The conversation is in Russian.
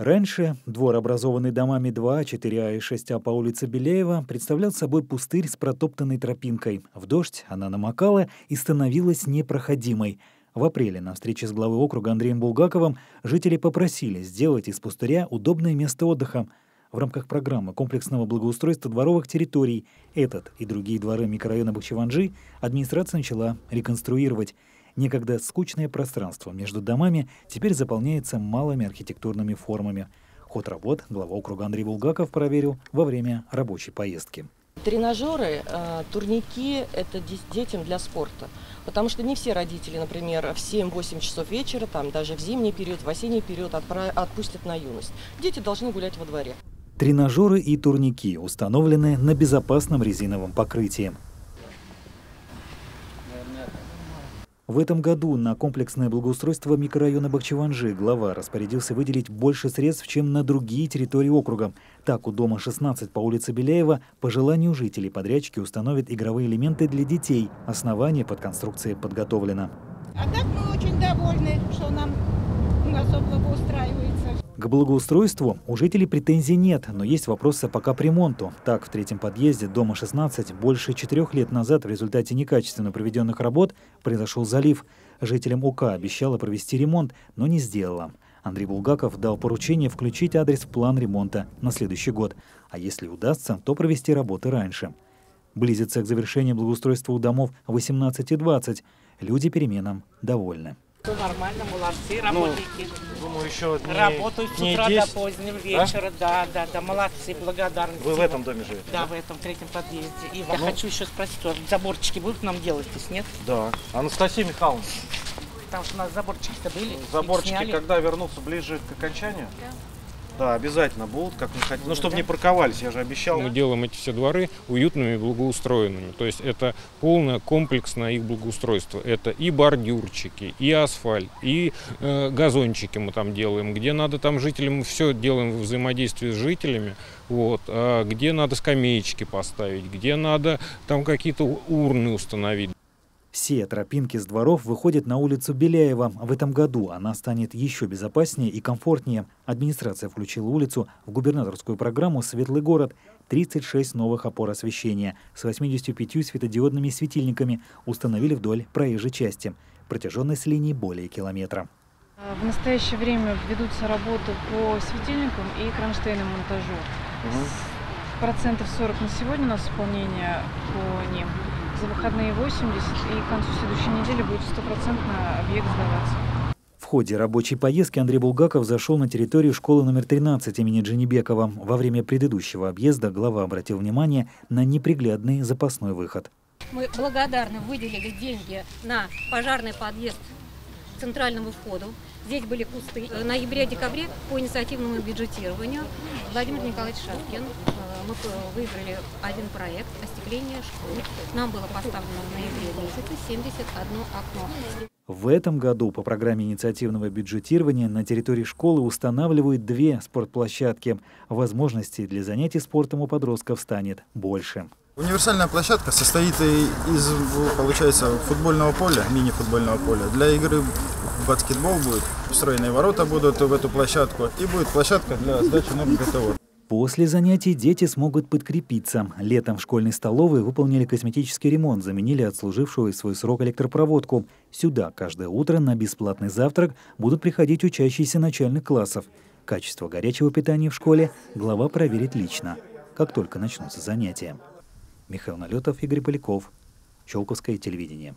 Раньше двор, образованный домами 2, 4А и 6А по улице Беляева, представлял собой пустырь с протоптанной тропинкой. В дождь она намокала и становилась непроходимой. В апреле на встрече с главой округа Андреем Булгаковым жители попросили сделать из пустыря удобное место отдыха. В рамках программы комплексного благоустройства дворовых территорий этот и другие дворы микрорайона Бахчеванжи администрация начала реконструировать. Некогда скучное пространство между домами теперь заполняется малыми архитектурными формами. Ход работ глава округа Андрей Булгаков проверил во время рабочей поездки. Тренажеры, э, турники – это детям для спорта. Потому что не все родители, например, в 7-8 часов вечера, там, даже в зимний период, в осенний период отпустят на юность. Дети должны гулять во дворе. Тренажеры и турники установлены на безопасном резиновом покрытии. В этом году на комплексное благоустройство микрорайона Бахчеванжи глава распорядился выделить больше средств, чем на другие территории округа. Так, у дома 16 по улице Беляева по желанию жителей подрядчики установят игровые элементы для детей. Основание под конструкцией подготовлено. А так мы очень довольны, что нам особо устраивается. К благоустройству у жителей претензий нет, но есть вопросы по капремонту. Так, в третьем подъезде дома 16 больше четырех лет назад в результате некачественно проведенных работ произошел залив. Жителям УК обещала провести ремонт, но не сделала. Андрей Булгаков дал поручение включить адрес в план ремонта на следующий год, а если удастся, то провести работы раньше. Близится к завершению благоустройства у домов 18 и 20. Люди переменам довольны. Все нормально, молодцы, работники. Ну, думаю, еще дней, Работают с дней утра 10. до позднего вечера, да? да, да, молодцы, благодарны. Вы в этом доме живете? Да, в этом третьем подъезде. И я Ну. хочу еще спросить, вот заборчики будут нам делать здесь, нет? Да. Анастасия Михайловна, Потому что у нас заборчики-то были. заборчики когда вернутся ближе к окончанию? Да, обязательно будут, как мы хотим. Ну, чтобы не парковались, я же обещал. Мы делаем эти все дворы уютными и благоустроенными. То есть это полное комплексное их благоустройство. Это и бордюрчики, и асфальт, и э, газончики мы там делаем. Где надо там жителям, мы все делаем в взаимодействии с жителями. Вот. А где надо скамеечки поставить, где надо там какие-то урны установить. Все тропинки с дворов выходят на улицу Беляева. В этом году она станет еще безопаснее и комфортнее. Администрация включила улицу в губернаторскую программу «Светлый город». 36 новых опор освещения с 85 светодиодными светильниками установили вдоль проезжей части. Протяженность линии более километра. В настоящее время ведутся работы по светильникам и кронштейнным монтажу. С- Процентов 40 на сегодня у нас исполнение по ним. За выходные 80 и к концу следующей недели будет стопроцентно объект сдаваться. В ходе рабочей поездки Андрей Булгаков зашел на территорию школы номер 13 имени Дженебекова. Во время предыдущего объезда глава обратил внимание на неприглядный запасной выход. Мы благодарны выделили деньги на пожарный подъезд к центральному входу. Здесь были кусты. В ноябре-декабре по инициативному бюджетированию Владимир Николаевич Шапкин, мы выиграли один проект остекления школ. Нам было поставлено в ноябре месяце 71 окно. В этом году по программе инициативного бюджетирования на территории школы устанавливают две спортплощадки. Возможностей для занятий спортом у подростков станет больше. Универсальная площадка состоит из, получается, футбольного поля, мини-футбольного поля. Для игры в баскетбол будет встроенные ворота будут в эту площадку и будет площадка для сдачи норм ГТО. После занятий дети смогут подкрепиться. Летом в школьной столовой выполнили косметический ремонт, заменили отслужившую свой срок электропроводку. Сюда каждое утро на бесплатный завтрак будут приходить учащиеся начальных классов. Качество горячего питания в школе глава проверит лично, как только начнутся занятия. Михаил Налетов, Игорь Поляков, Щелковское телевидение.